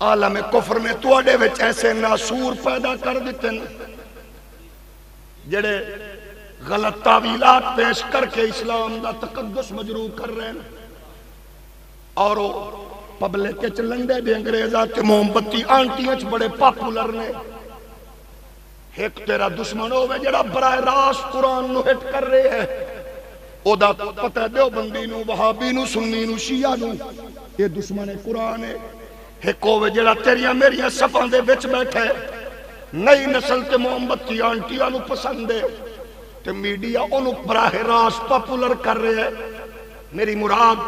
आलम कुफर ने थोड़े विच ऐसे नासूर पैदा कर दिते जड़े गलत तावीलात पेश करके इस्लाम का तकदस मजरू कर रहे हैं और पब्लिक च लंडे दे अंग्रेजा ते मोमबत्ती, आंटियाँ बड़े पॉपुलर ने। एक तेरा दुश्मन होवे जड़ा बराह रास्त कुरान नु हिट कर रहे है। ओदा पता दो बंदी नु, वहाबी नु, सुन्नी नु, शिया नु, ये दुश्मन है कुरान है। एक होवे जड़ा तेरिया मेरिया सफां दे बैठे। नई नस्ल ते मोमबत्ती आंटियाँ नु पसंद है। ते मीडिया ओनु रास्त पॉपुलर कर रहे है। मेरी मुराद,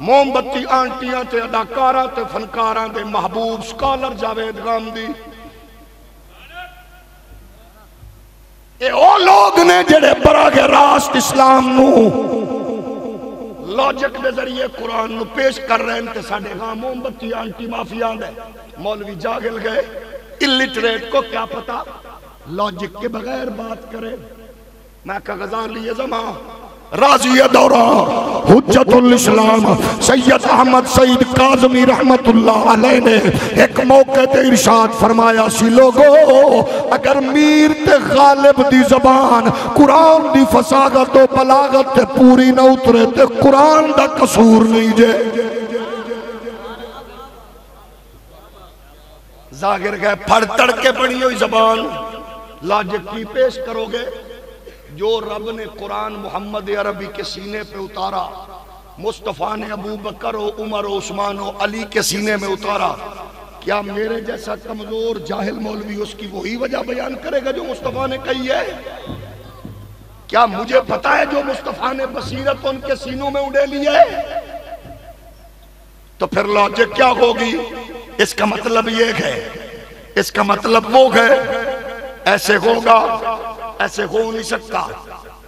मोमबत्ती आंटियाँ ते अदाकारा ते फनकारा दे महबूब स्कॉलर जावेद गांधी ये ओ लोग ने जेड़े बराह रास्त इस्लाम नु लॉजिक के ज़रिए कुरान को पेश कर रहे हैं तो साढ़े गाँव मोमबत्ती आंटी माफिया दे मौलवी जागिल गए इलिटरेट को क्या पता? लॉजिक के बगैर बात करे। मैं कागजान लिए जमा। दौरा। सैयद अहमद सईद काजमी अलैह ने एक मौके ते इरशाद फरमाया, सी लोगो, अगर मीर ते गालिब दी जबान, कुरान दी फसागत तो बलागत ते पूरी न उतरे, ते कुरान दा कसूर नहीं जे। जागिर गए फड़ तड़के बनी हुई जबान। लॉजिक की पेश करोगे? जो रब ने कुरान मोहम्मद अरबी के सीने पे उतारा, मुस्तफ़ा ने अबू बकर हो उमर हो उस्मान हो अली के सीने में उतारा, क्या मेरे जैसा कमज़ोर जाहिल मौलवी उसकी वही वजह बयान करेगा जो मुस्तफ़ा ने कही है? क्या मुझे पता है जो मुस्तफ़ा ने बसीरत उनके सीनों में उड़े है तो फिर लॉजिक क्या होगी? इसका मतलब ये है, इसका मतलब वो है, ऐसे होगा ऐसे हो नहीं सकता।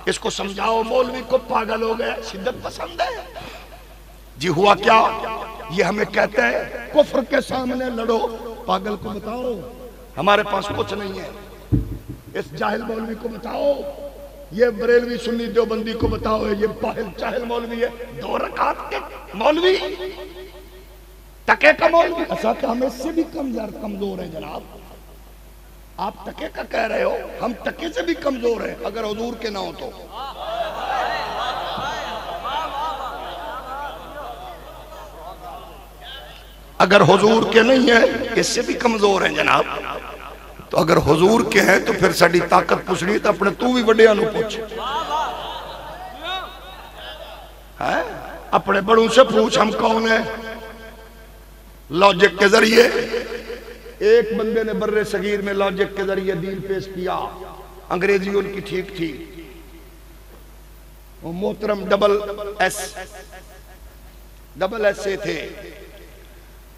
इसको समझाओ, मौलवी को पागल हो गया। शिद्दत पसंद है। जी हुआ क्या? ये हमें कहते हैं, कुफर के सामने लड़ो। पागल को बताओ, हमारे पास कुछ नहीं है। इस जाहिल मौलवी को बताओ, ये बरेलवी सुन्नी देवबंदी को बताओ, ये पाहिल चाहिल मौलवी है। दो रकात के मौलवी। टके का मौलवी। ऐसा तो हम इससे भी कमज़ोर कमज़ोर है जनाब। आप टके का कह रहे हो? हम टके से भी कमज़ोर हैं, अगर हजूर के ना हो तो। अगर हुजूर के नहीं है, इससे भी कमज़ोर हैं, जनाब। तो अगर हुजूर के हैं तो फिर साड़ी ताकत पूछनी तो अपने तू भी वड्या पूछ। है? अपने बड़ों से पूछ, हम कौन है? लॉजिक के ज़रिए। एक बंदे ने बर्रे सगीर में लॉजिक के ज़रिए दीन पेश किया। अंग्रेज़ी उनकी ठीक थी। वो मोहतरम double S double S A थे।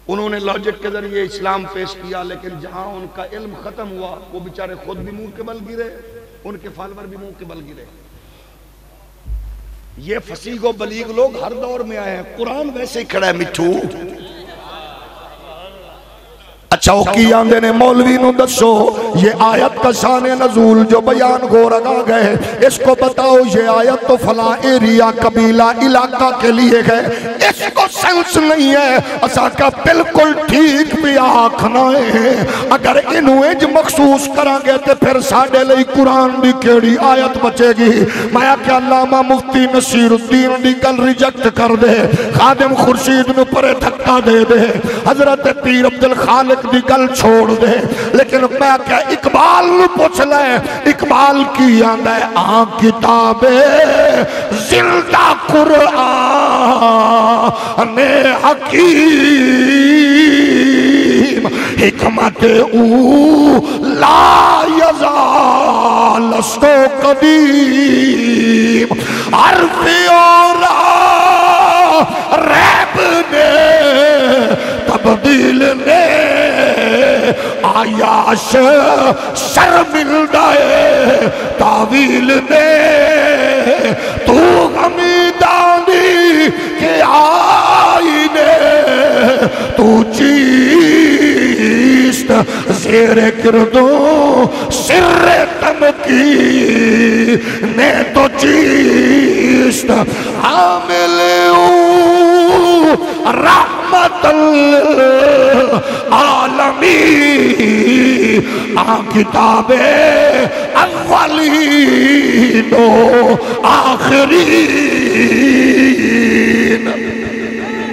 उन्होंने लॉजिक के ज़रिए इस्लाम पेश किया, लेकिन जहाँ उनका इल्म खत्म हुआ, वो बेचारे खुद भी मुँह के बल गिरे, उनके फालवर भी मुँह के बल गिरे। ये फसीगो बलीग लोग हर दौर में आए हैं। कुरान वैसे ही खड़ा है, मिठू। अच्छा वो की आंदे ने मौलवी दसो ये आयत का शान नजूल जो बयान हो रगा गए इसको बताओ, ये आयत तो फला एरिया, कबीला, इलाका के लिए है। इसको सेंस नहीं है। असा का बिल्कुल ठीक भी आखना है। अगर इनू इंज मखसूस करांगे तो फिर साडे लिए कुरान दी केड़ी आयत बचेगी। मैं क्या लामा मुफ्ती नसीरुद्दीन दी गल रिजेक्ट कर दे। खादिम खुर्शीद परे धक्का दे दे। हज़रत पीर अब्दुल खालिक की गल छोड़ दे। लेकिन मैं क्या इकबाल पूछ ले? इकबाल की आंदा है आ किताबे, ज़िंदा कुरान ने हकीम, हिकमत ऊ ला यजालस्तो कदीम। अर्फ आयाश शर्मिंदा तावील ने तू हमीदानी के आई ने तू चीस्त जेर किरदो सिर तम की ने तो चीस्त हामिल रहमत अव्वली आ किताबे अवली दो आखिरी